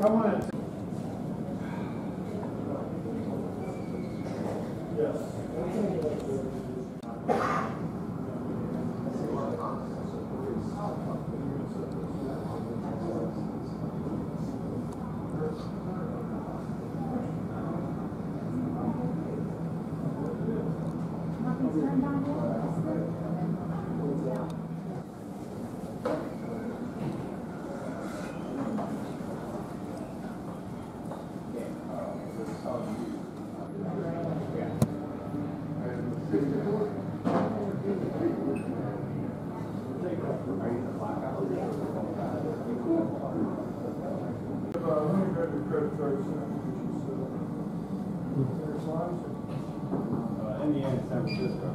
I want. in the end, San Francisco.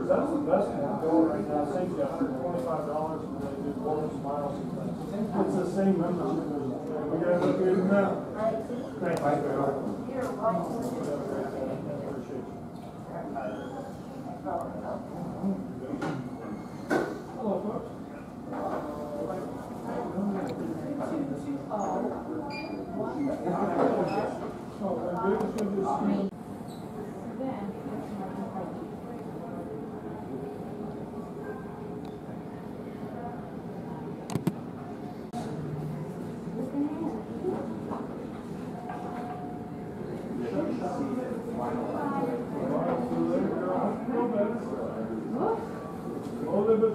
Because that's the best thing going right now, saves you hundred and twenty-five dollars when they do bonus miles and things. It's the same membership. We gotta look good now. Thank you. You're welcome. Hello, folks. Oh, I'm doing this.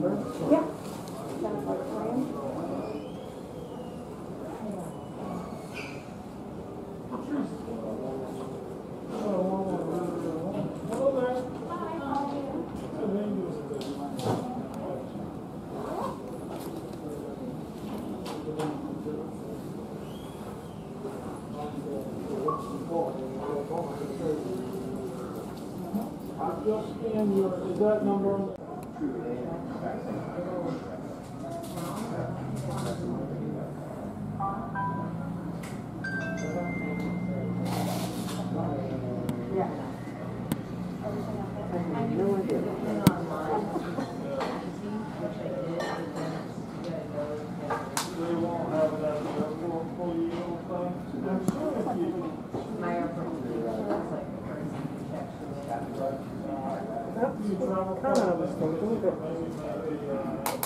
Yeah. Just scan your, is that number proposing that the, uh,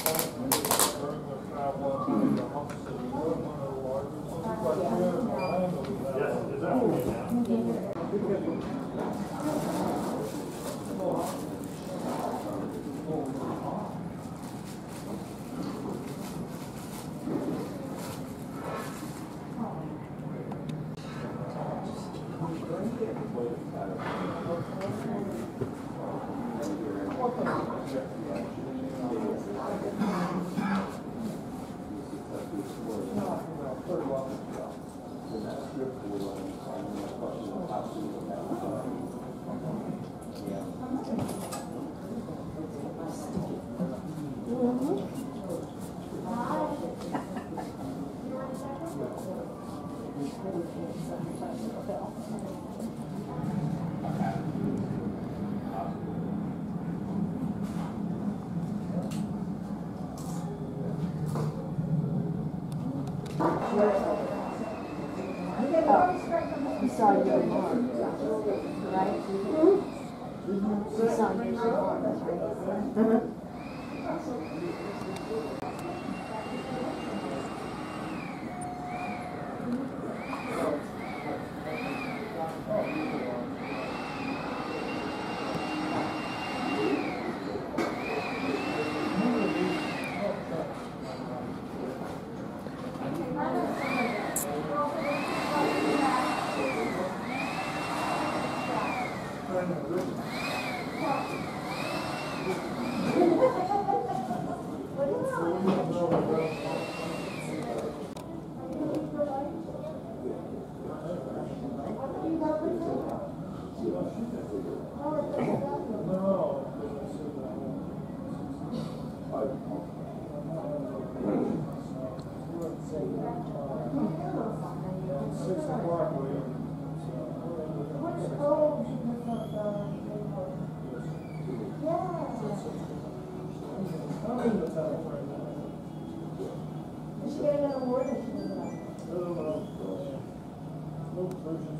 Mm-hmm. Sorry. よろしくお願いします。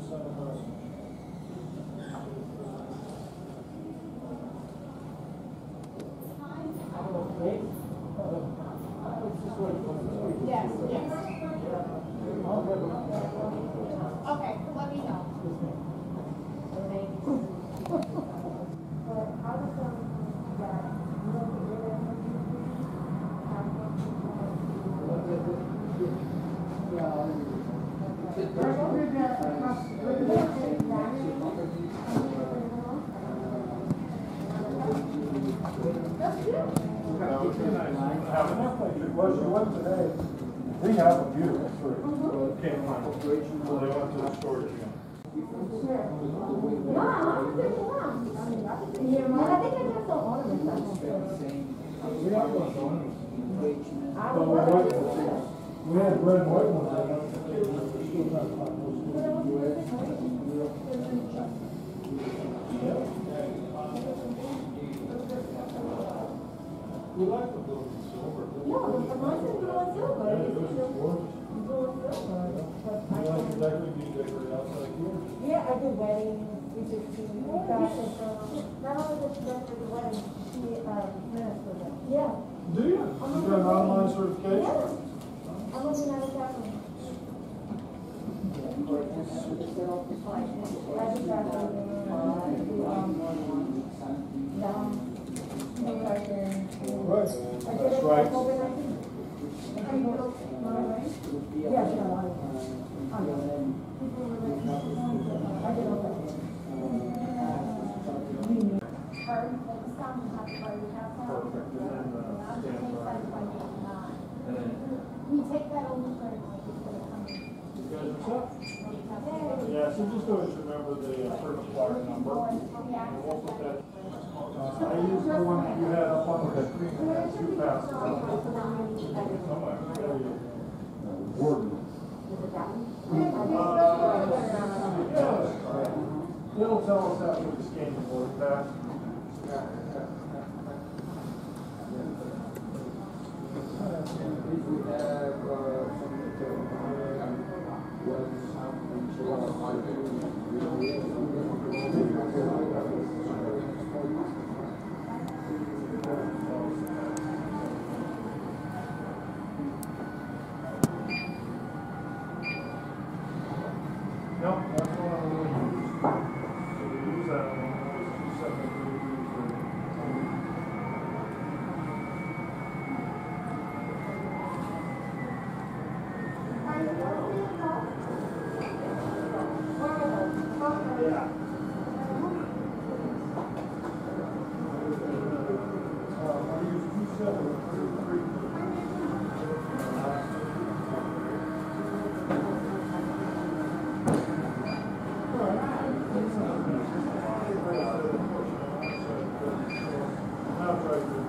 So, uh, We have a beautiful tree. Well, can't find it. So they went to the storage unit. No, I want to take one. I think I have the ornaments. We had red and white ones. We're still trying to find. Yeah. We like the blue and silver. No, the mine is blue and silver. Yeah, It's it was blue and silver. But I You like can't- exactly do decorate outside here. Yeah, I do weddings, we do, we got it, not only does she decorate the wedding, she, um, ministers it. Yeah. Do you? You got an online certification? Yeah. I'm looking at it that way. I just got it, uh, do, um, down, kindergarten. Right. I did That's it right. like over nineteen. Are you, right? Yeah, no, I, I know. I did all that. Or, like, some have to buy your house out. Perfect, and then, uh, I'm stamp just right. saying, like, nine. And then You take that old credit card, it's gonna come in. you guys are set. Yeah. So just always remember the uh, first number. And we'll put that, uh, I used the one that you had up on the screen that has two passes on it. Somewhere, there you go. It'll tell us after we scan the board pass. Nope, that's the one I'm gonna use. So we use that one, those two separate reviews Yeah. Uh, I use two separate, three, Now try to.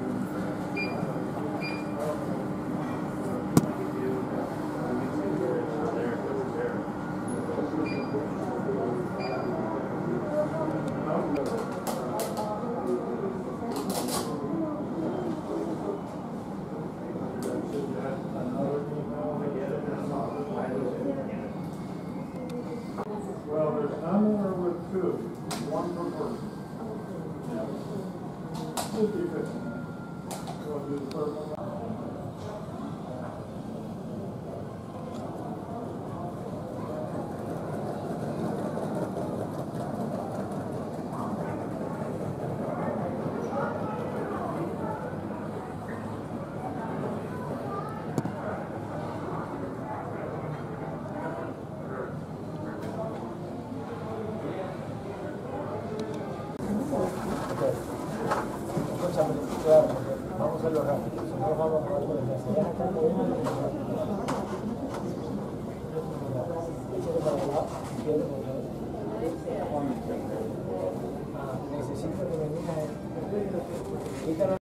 Well, there's none there with two, one per person. Fifty fifty. You want to do the third one?